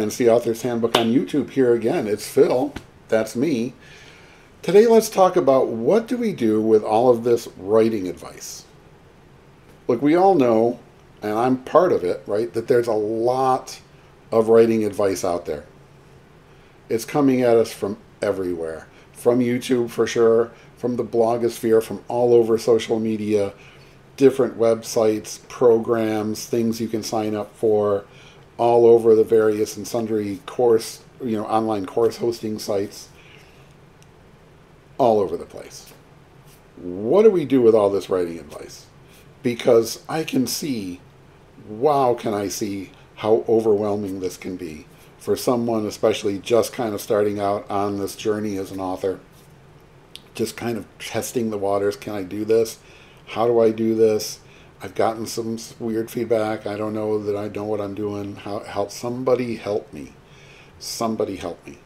Fantasy Author's Handbook on YouTube here again. It's Phil. That's me. Today let's talk about what do we do with all of this writing advice. Look, we all know, and I'm part of it, right, that there's a lot of writing advice out there. It's coming at us from everywhere. From YouTube for sure, from the blogosphere, from all over social media, different websites, programs, things you can sign up for, all over the various and sundry course, you know, online course hosting sites, all over the place. What do we do with all this writing advice? Because I can see, wow, can I see how overwhelming this can be for someone, especially just kind of starting out on this journey as an author, just kind of testing the waters. Can I do this? How do I do this? I've gotten some weird feedback. I don't know that I know what I'm doing. How help somebody help me. Somebody help me.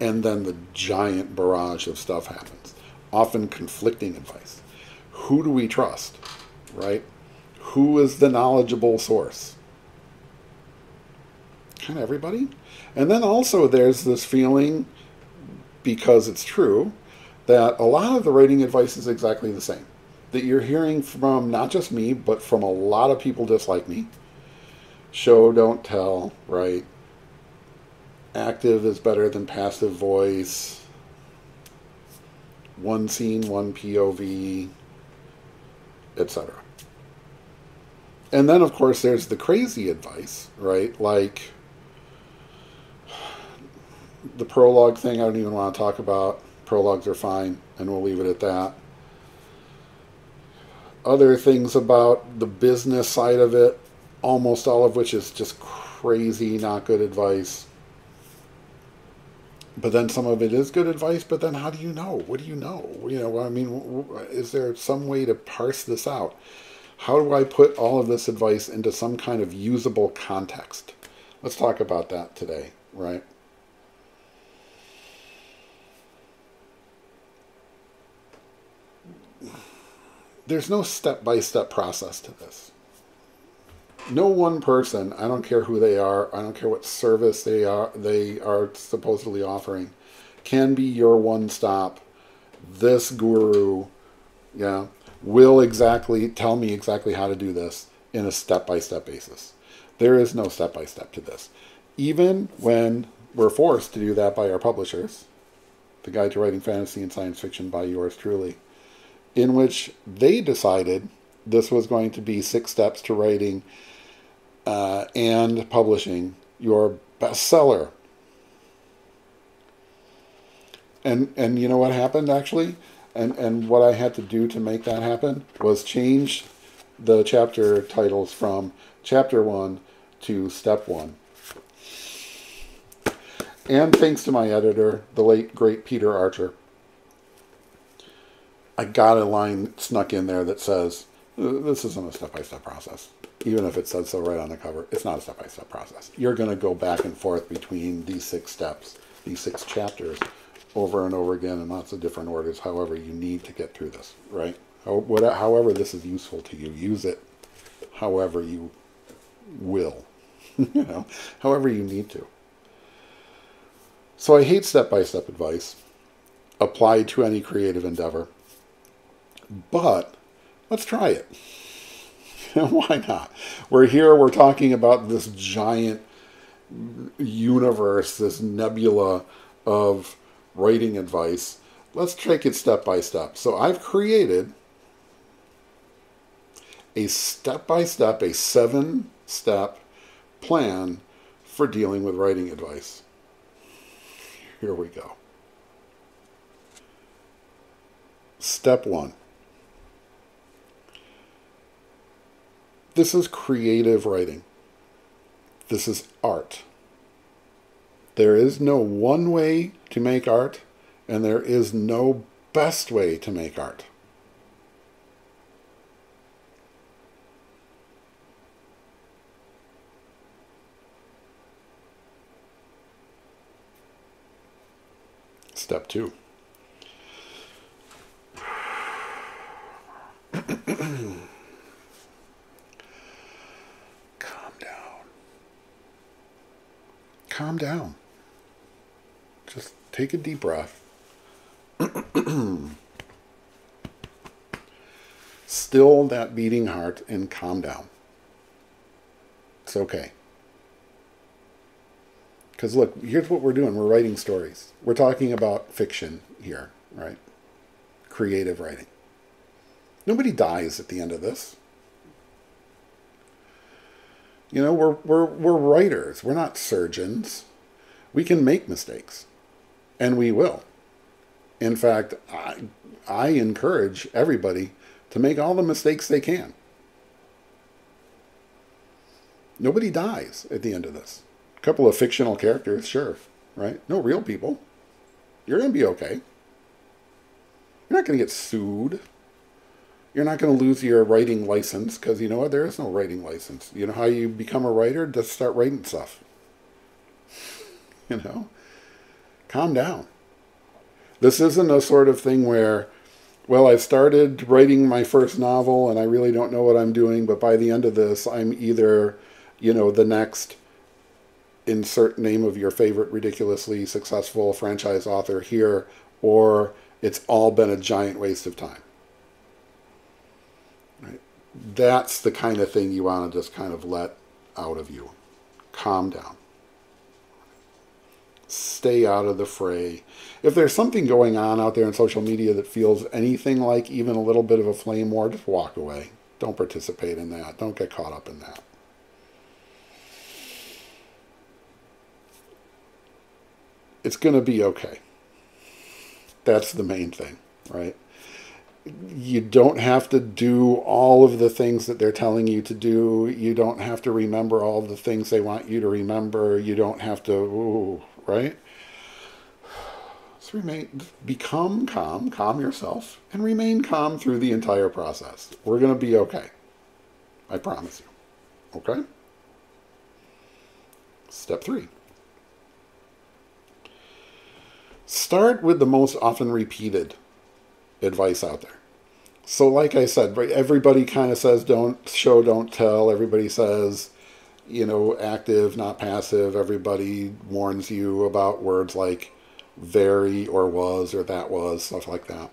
And then the giant barrage of stuff happens. Often conflicting advice. Who do we trust? Right? Who is the knowledgeable source? Kind of everybody. And then also there's this feeling, because it's true, that a lot of the writing advice is exactly the same that you're hearing from not just me, but from a lot of people just like me. Show, don't tell, right? Active is better than passive voice. One scene, one POV, etc. And then, of course, there's the crazy advice, right? Like the prologue thing, I don't even want to talk about. Prologues are fine, and we'll leave it at that other things about the business side of it, almost all of which is just crazy, not good advice. But then some of it is good advice, but then how do you know? What do you know? You know, I mean, is there some way to parse this out? How do I put all of this advice into some kind of usable context? Let's talk about that today, right? There's no step by step process to this. No one person, I don't care who they are, I don't care what service they are they are supposedly offering, can be your one stop. This guru, yeah, will exactly tell me exactly how to do this in a step by step basis. There is no step by step to this. Even when we're forced to do that by our publishers, the Guide to Writing Fantasy and Science Fiction by yours truly, in which they decided this was going to be six steps to writing uh, and publishing your bestseller. And and you know what happened actually, and and what I had to do to make that happen was change the chapter titles from chapter one to step one. And thanks to my editor, the late great Peter Archer. I got a line snuck in there that says, this isn't a step-by-step process. Even if it says so right on the cover, it's not a step-by-step process. You're going to go back and forth between these six steps, these six chapters, over and over again in lots of different orders, however you need to get through this, right? However this is useful to you, use it however you will, you know, however you need to. So I hate step-by-step advice applied to any creative endeavor. But let's try it. Why not? We're here, we're talking about this giant universe, this nebula of writing advice. Let's take it step by step. So I've created a step by step, a seven step plan for dealing with writing advice. Here we go. Step one This is creative writing. This is art. There is no one way to make art, and there is no best way to make art. Step two. calm down. Just take a deep breath. Still that beating heart and calm down. It's okay. Because look, here's what we're doing we're writing stories. We're talking about fiction here, right? Creative writing. Nobody dies at the end of this. You know, we're, we're, we're writers, we're not surgeons. We can make mistakes, and we will. In fact, I, I encourage everybody to make all the mistakes they can. Nobody dies at the end of this. A couple of fictional characters, sure, right? No real people. You're going to be okay. You're not going to get sued. You're not going to lose your writing license because you know what? There is no writing license. You know how you become a writer? Just start writing stuff. you know? Calm down. This isn't a sort of thing where, well, I started writing my first novel and I really don't know what I'm doing, but by the end of this, I'm either, you know, the next insert name of your favorite ridiculously successful franchise author here, or it's all been a giant waste of time that's the kind of thing you want to just kind of let out of you. Calm down. Stay out of the fray. If there's something going on out there in social media that feels anything like even a little bit of a flame war, just walk away. Don't participate in that. Don't get caught up in that. It's going to be okay. That's the main thing, right? You don't have to do all of the things that they're telling you to do. You don't have to remember all the things they want you to remember. You don't have to, ooh, right? Just remain, become calm, calm yourself, and remain calm through the entire process. We're going to be okay. I promise you. Okay? Step three. Start with the most often repeated advice out there. So, like I said, everybody kind of says don't show, don't tell. Everybody says, you know, active, not passive. Everybody warns you about words like very or was or that was, stuff like that.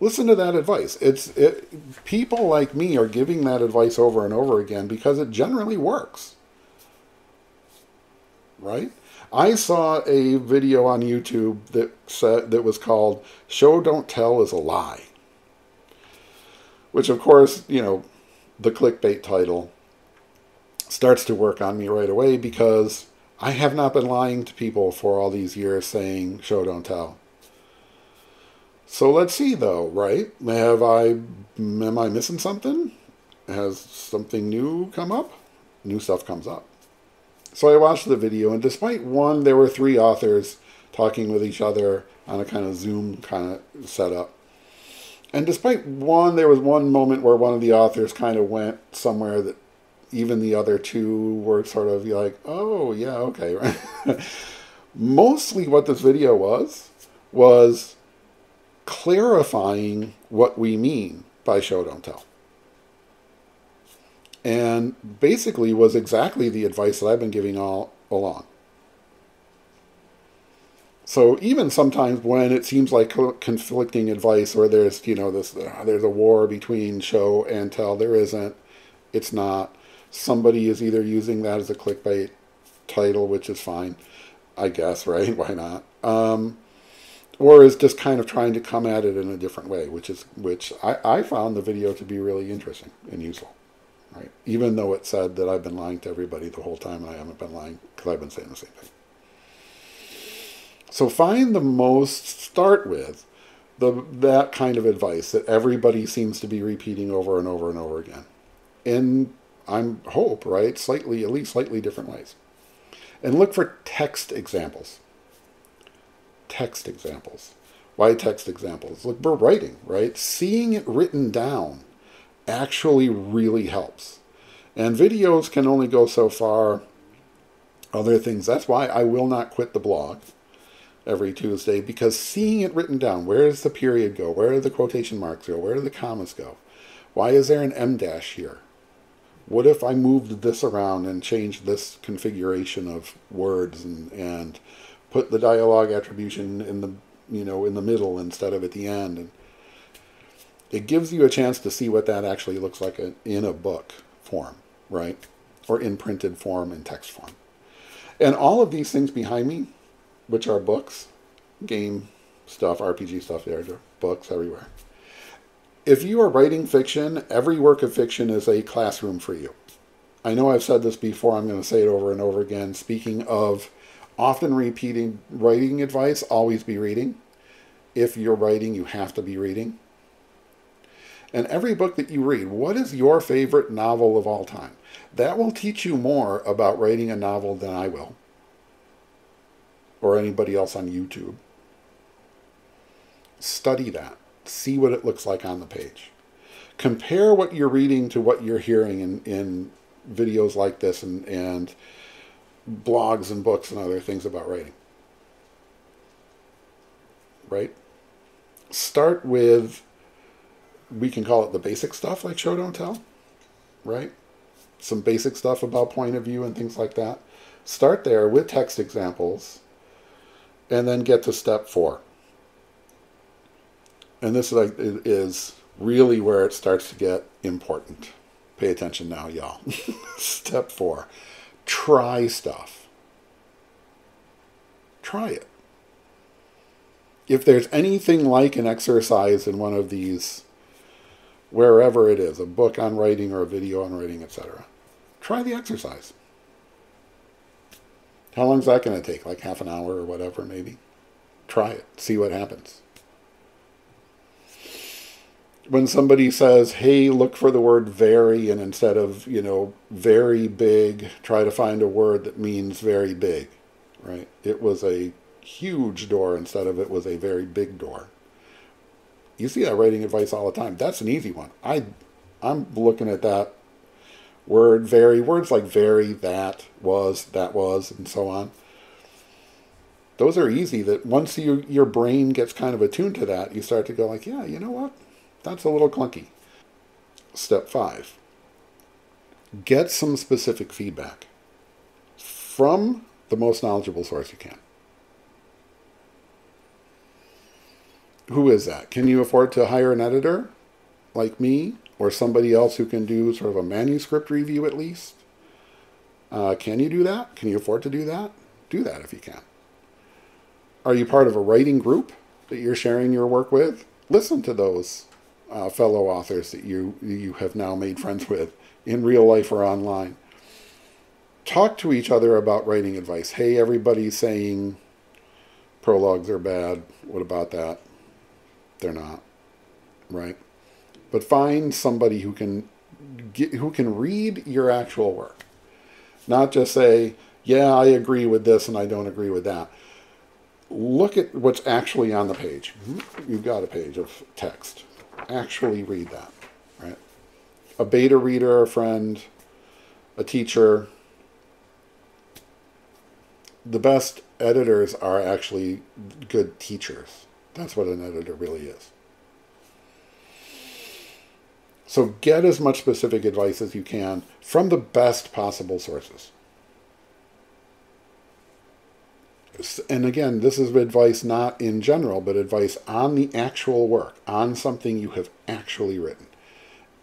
Listen to that advice. It's it, people like me are giving that advice over and over again because it generally works. Right? I saw a video on YouTube that said that was called "Show Don't Tell is a Lie," which, of course, you know, the clickbait title starts to work on me right away because I have not been lying to people for all these years saying "Show Don't Tell." So let's see, though, right? Have I am I missing something? Has something new come up? New stuff comes up. So I watched the video, and despite one, there were three authors talking with each other on a kind of Zoom kind of setup. And despite one, there was one moment where one of the authors kind of went somewhere that even the other two were sort of like, oh, yeah, okay? Mostly what this video was, was clarifying what we mean by show don't tell and basically was exactly the advice that I've been giving all along. So even sometimes when it seems like conflicting advice, or there's you know this uh, there's a war between show and tell, there isn't. It's not. Somebody is either using that as a clickbait title, which is fine, I guess, right? Why not? Um, or is just kind of trying to come at it in a different way, which is which I, I found the video to be really interesting and useful right? Even though it said that I've been lying to everybody the whole time, and I haven't been lying because I've been saying the same thing. So find the most, start with the that kind of advice that everybody seems to be repeating over and over and over again. In, I'm hope, right? Slightly, at least slightly different ways. And look for text examples. Text examples. Why text examples? Look, we're writing, right? Seeing it written down actually really helps. And videos can only go so far. Other things. That's why I will not quit the blog every Tuesday because seeing it written down, where does the period go? Where do the quotation marks go? Where do the commas go? Why is there an em dash here? What if I moved this around and changed this configuration of words and, and put the dialogue attribution in the you know in the middle instead of at the end and it gives you a chance to see what that actually looks like in a book form, right? Or in printed form and text form. And all of these things behind me, which are books, game stuff, RPG stuff, there are books everywhere. If you are writing fiction, every work of fiction is a classroom for you. I know I've said this before, I'm going to say it over and over again. Speaking of often repeating writing advice, always be reading. If you're writing, you have to be reading. And every book that you read, what is your favorite novel of all time? That will teach you more about writing a novel than I will, or anybody else on YouTube. Study that. See what it looks like on the page. Compare what you're reading to what you're hearing in, in videos like this and, and blogs and books and other things about writing. Right? Start with, we can call it the basic stuff like show, don't tell, right? Some basic stuff about point of view and things like that. Start there with text examples and then get to step four. And this like is really where it starts to get important. Pay attention now, y'all. step four try stuff. Try it. If there's anything like an exercise in one of these, wherever it is, a book on writing or a video on writing, etc., try the exercise. How long is that going to take? Like half an hour or whatever, maybe? Try it. See what happens when somebody says, hey, look for the word very, and instead of, you know, very big, try to find a word that means very big, right? It was a huge door instead of it was a very big door. You see that writing advice all the time. That's an easy one. I, I'm looking at that word very, words like very, that, was, that was, and so on. Those are easy that once you, your brain gets kind of attuned to that, you start to go like, yeah, you know what? That's a little clunky. Step five get some specific feedback from the most knowledgeable source you can. Who is that? Can you afford to hire an editor like me or somebody else who can do sort of a manuscript review at least? Uh, can you do that? Can you afford to do that? Do that if you can. Are you part of a writing group that you're sharing your work with? Listen to those uh, fellow authors that you you have now made friends with in real life or online. Talk to each other about writing advice. Hey, everybody's saying prologues are bad. What about that? They're not, right? But find somebody who can get, who can read your actual work, not just say, "Yeah, I agree with this and I don't agree with that." Look at what's actually on the page. You've got a page of text actually read that, right? A beta reader, a friend, a teacher. The best editors are actually good teachers. That's what an editor really is. So get as much specific advice as you can from the best possible sources. and again, this is advice not in general, but advice on the actual work, on something you have actually written.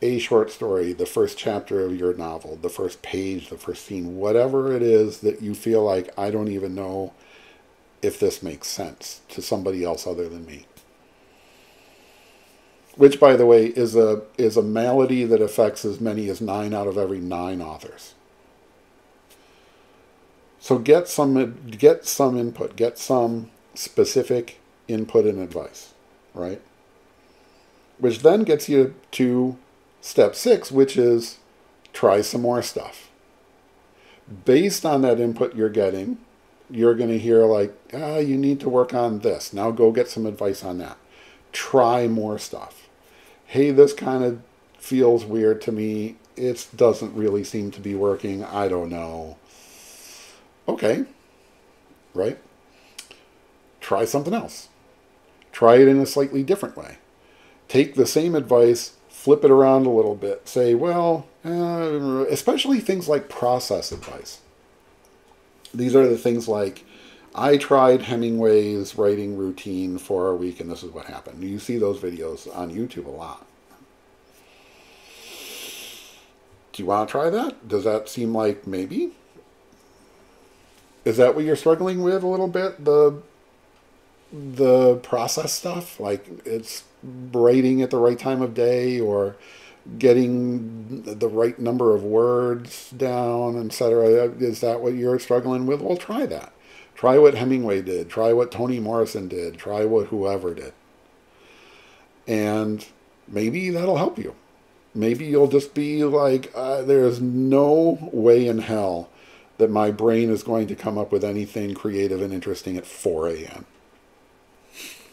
A short story, the first chapter of your novel, the first page, the first scene, whatever it is that you feel like, I don't even know if this makes sense to somebody else other than me. Which, by the way, is a, is a malady that affects as many as nine out of every nine authors. So get some get some input, get some specific input and advice, right? Which then gets you to step six, which is try some more stuff. Based on that input you're getting, you're going to hear like, ah, you need to work on this. Now go get some advice on that. Try more stuff. Hey, this kind of feels weird to me. It doesn't really seem to be working. I don't know Okay, right? Try something else. Try it in a slightly different way. Take the same advice, flip it around a little bit. Say, well, uh, especially things like process advice. These are the things like, I tried Hemingway's writing routine for a week and this is what happened. You see those videos on YouTube a lot. Do you want to try that? Does that seem like maybe? Is that what you're struggling with a little bit? The the process stuff, like it's writing at the right time of day or getting the right number of words down, etc. Is that what you're struggling with? Well, try that. Try what Hemingway did. Try what Toni Morrison did. Try what whoever did. And maybe that'll help you. Maybe you'll just be like, uh, there's no way in hell that my brain is going to come up with anything creative and interesting at 4 a.m.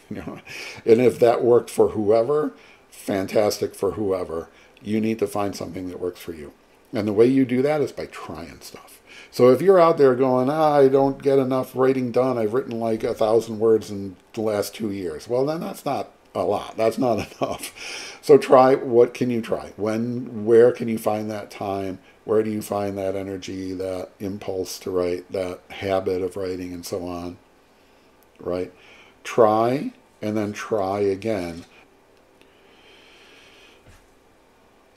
You know, and if that worked for whoever, fantastic for whoever. You need to find something that works for you. And the way you do that is by trying stuff. So if you're out there going, ah, I don't get enough writing done, I've written like a thousand words in the last two years. Well, then that's not a lot. That's not enough. So try what can you try? When, where can you find that time? Where do you find that energy, that impulse to write, that habit of writing, and so on? Right? Try and then try again.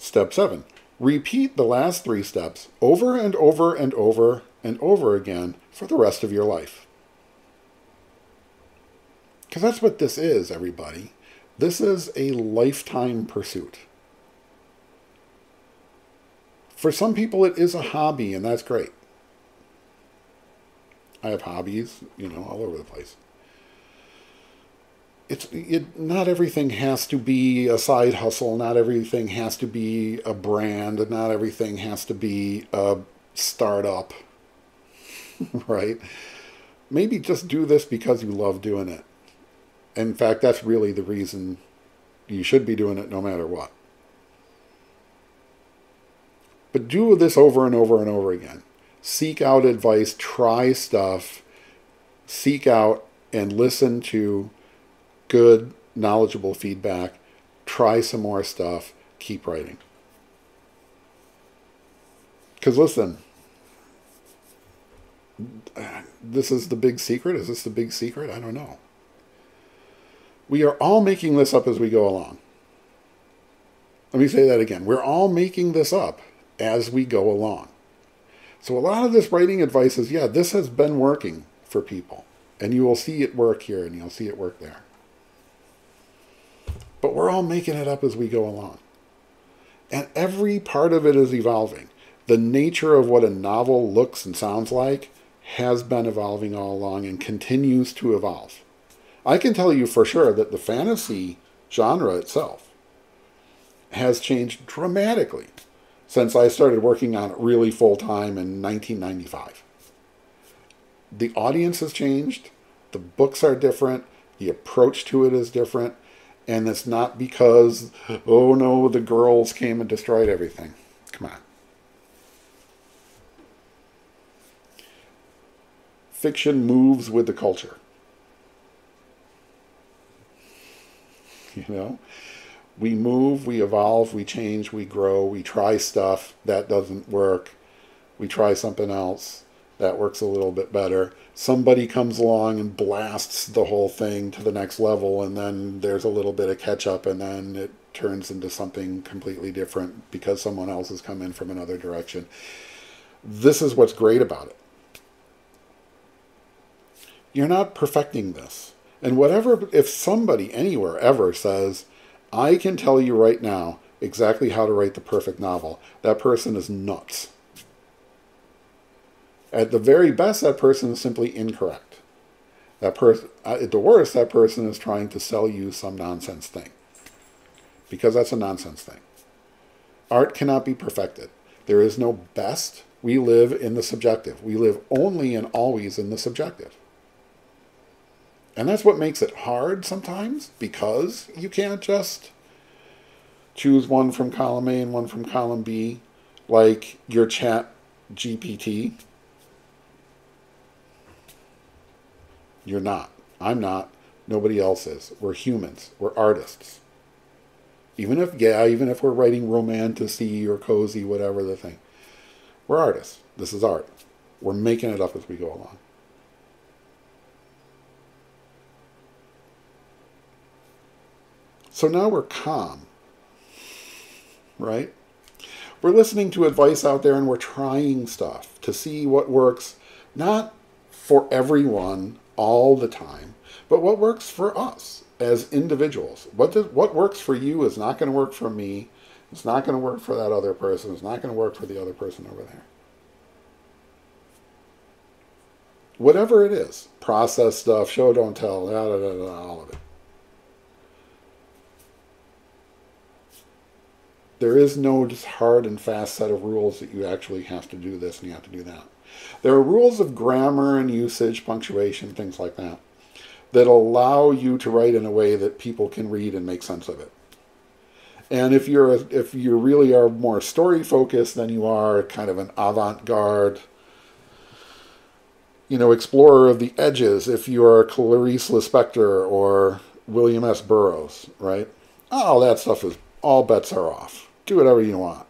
Step seven, repeat the last three steps over and over and over and over again for the rest of your life. Because that's what this is, everybody. This is a lifetime pursuit. For some people, it is a hobby, and that's great. I have hobbies, you know, all over the place it's it, not everything has to be a side hustle. Not everything has to be a brand. Not everything has to be a startup, right? Maybe just do this because you love doing it. In fact, that's really the reason you should be doing it no matter what. But do this over and over and over again. Seek out advice, try stuff, seek out and listen to good, knowledgeable feedback. Try some more stuff. Keep writing. Because listen, this is the big secret. Is this the big secret? I don't know. We are all making this up as we go along. Let me say that again. We're all making this up as we go along. So a lot of this writing advice is, yeah, this has been working for people. And you will see it work here and you'll see it work there. But we're all making it up as we go along. And every part of it is evolving. The nature of what a novel looks and sounds like has been evolving all along and continues to evolve. I can tell you for sure that the fantasy genre itself has changed dramatically since I started working on it really full time in 1995. The audience has changed, the books are different, the approach to it is different, and it's not because, oh no, the girls came and destroyed everything. Come on. Fiction moves with the culture. You know? We move, we evolve, we change, we grow, we try stuff. That doesn't work. We try something else. That works a little bit better somebody comes along and blasts the whole thing to the next level and then there's a little bit of catch up and then it turns into something completely different because someone else has come in from another direction. This is what's great about it. You're not perfecting this. And whatever, if somebody anywhere ever says, I can tell you right now exactly how to write the perfect novel, that person is nuts. At the very best, that person is simply incorrect. That person, uh, at the worst, that person is trying to sell you some nonsense thing. Because that's a nonsense thing. Art cannot be perfected. There is no best. We live in the subjective. We live only and always in the subjective. And that's what makes it hard sometimes because you can't just choose one from column A and one from column B like your chat GPT You're not. I'm not. Nobody else is. We're humans. We're artists. Even if, yeah, even if we're writing romantasy or cozy, whatever the thing. We're artists. This is art. We're making it up as we go along. So now we're calm, right? We're listening to advice out there and we're trying stuff to see what works, not for everyone all the time, but what works for us as individuals. What does, what works for you is not going to work for me. It's not going to work for that other person. It's not going to work for the other person over there. Whatever it is, process stuff, show, don't tell, da, da, da, all of it. There is no just hard and fast set of rules that you actually have to do this and you have to do that. There are rules of grammar and usage, punctuation, things like that that allow you to write in a way that people can read and make sense of it. And if you're a, if you really are more story focused than you are kind of an avant-garde, you know, explorer of the edges, if you are Clarice Lispector or William S. Burroughs, right? All that stuff is all bets are off. Do whatever you want.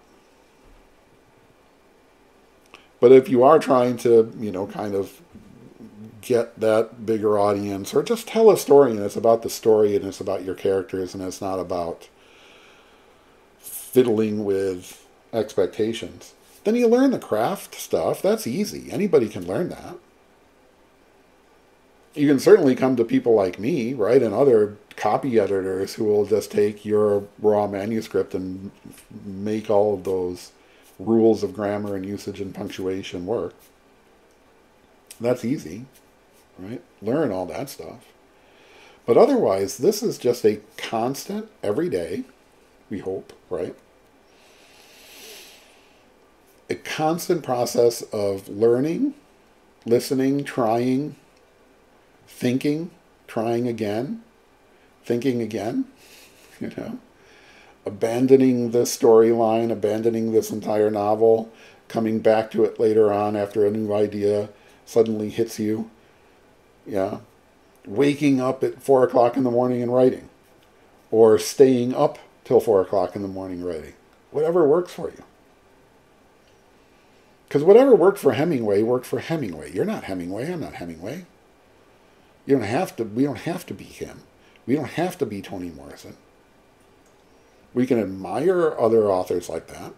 But if you are trying to, you know, kind of get that bigger audience or just tell a story and it's about the story and it's about your characters and it's not about fiddling with expectations then you learn the craft stuff. That's easy. Anybody can learn that. You can certainly come to people like me right and other copy editors who will just take your raw manuscript and make all of those rules of grammar and usage and punctuation work that's easy right? Learn all that stuff. But otherwise, this is just a constant, every day, we hope, right? A constant process of learning, listening, trying, thinking, trying again, thinking again, you know, abandoning the storyline, abandoning this entire novel, coming back to it later on after a new idea suddenly hits you yeah. Waking up at four o'clock in the morning and writing. Or staying up till four o'clock in the morning writing. Whatever works for you. Because whatever worked for Hemingway worked for Hemingway. You're not Hemingway. I'm not Hemingway. You don't have to. We don't have to be him. We don't have to be Toni Morrison. We can admire other authors like that.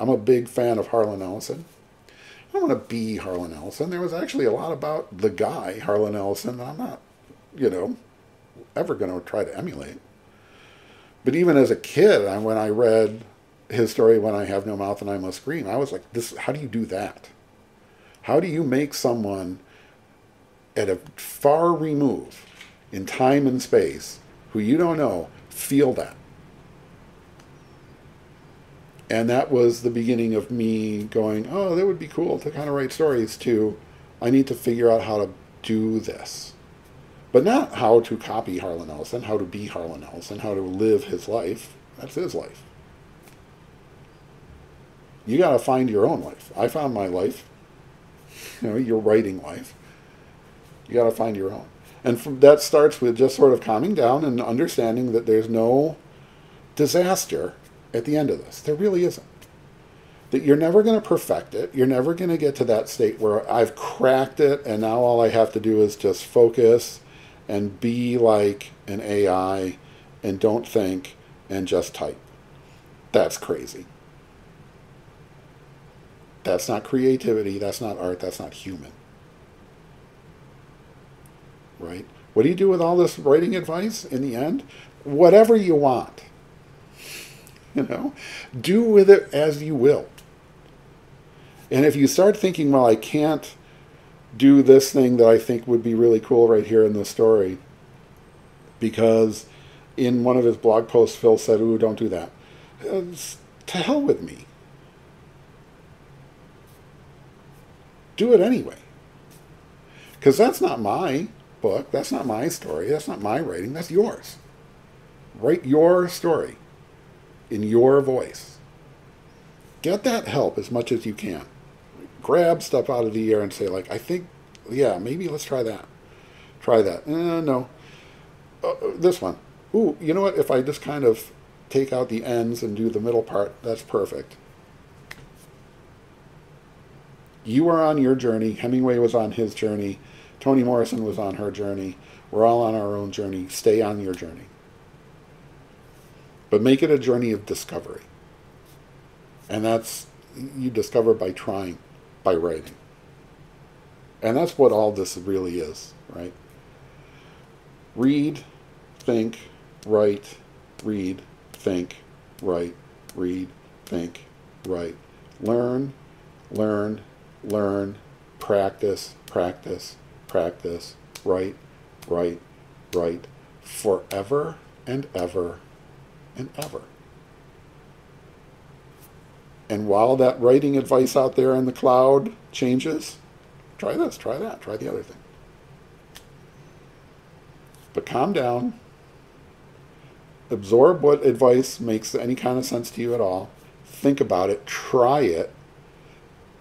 I'm a big fan of Harlan Ellison. I don't want to be Harlan Ellison. There was actually a lot about the guy, Harlan Ellison, that I'm not, you know, ever going to try to emulate. But even as a kid, I, when I read his story, When I Have No Mouth and I Must Scream, I was like, this, how do you do that? How do you make someone at a far remove in time and space who you don't know feel that? And that was the beginning of me going, oh, that would be cool to kind of write stories too. I need to figure out how to do this. But not how to copy Harlan Ellison, how to be Harlan Ellison, how to live his life. That's his life. You got to find your own life. I found my life, you know, your writing life. You got to find your own. And from, that starts with just sort of calming down and understanding that there's no disaster at the end of this. There really isn't. That you're never going to perfect it. You're never going to get to that state where I've cracked it and now all I have to do is just focus and be like an AI and don't think and just type. That's crazy. That's not creativity. That's not art. That's not human. Right? What do you do with all this writing advice in the end? Whatever you want. you know, do with it as you will. And if you start thinking, well, I can't do this thing that I think would be really cool right here in the story, because in one of his blog posts, Phil said, ooh, don't do that. It's, to hell with me. Do it anyway. Because that's not my book. That's not my story. That's not my writing. That's yours. Write your story in your voice. Get that help as much as you can. Grab stuff out of the air and say, like, I think, yeah, maybe let's try that. Try that. Uh, no. Uh, this one. Ooh, you know what? If I just kind of take out the ends and do the middle part, that's perfect. You are on your journey. Hemingway was on his journey. Toni Morrison was on her journey. We're all on our own journey. Stay on your journey. But make it a journey of discovery. And that's, you discover by trying, by writing. And that's what all this really is, right? Read, think, write, read, think, write, read, think, write. Learn, learn, learn, practice, practice, practice, write, write, write, forever and ever and ever. And while that writing advice out there in the cloud changes, try this, try that, try the other thing. But calm down. Absorb what advice makes any kind of sense to you at all. Think about it, try it,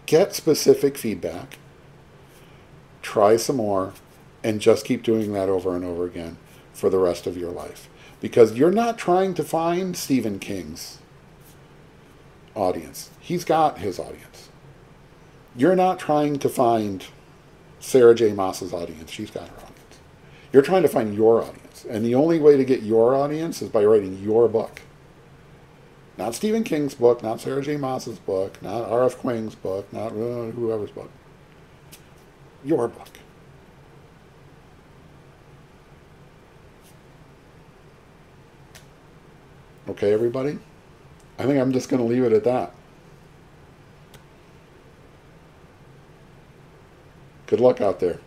get specific feedback, try some more, and just keep doing that over and over again for the rest of your life. Because you're not trying to find Stephen King's audience. He's got his audience. You're not trying to find Sarah J. Maas's audience. She's got her audience. You're trying to find your audience. And the only way to get your audience is by writing your book. Not Stephen King's book, not Sarah J. Maas's book, not R.F. Kuang's book, not uh, whoever's book. Your book. Okay, everybody? I think I'm just going to leave it at that. Good luck out there.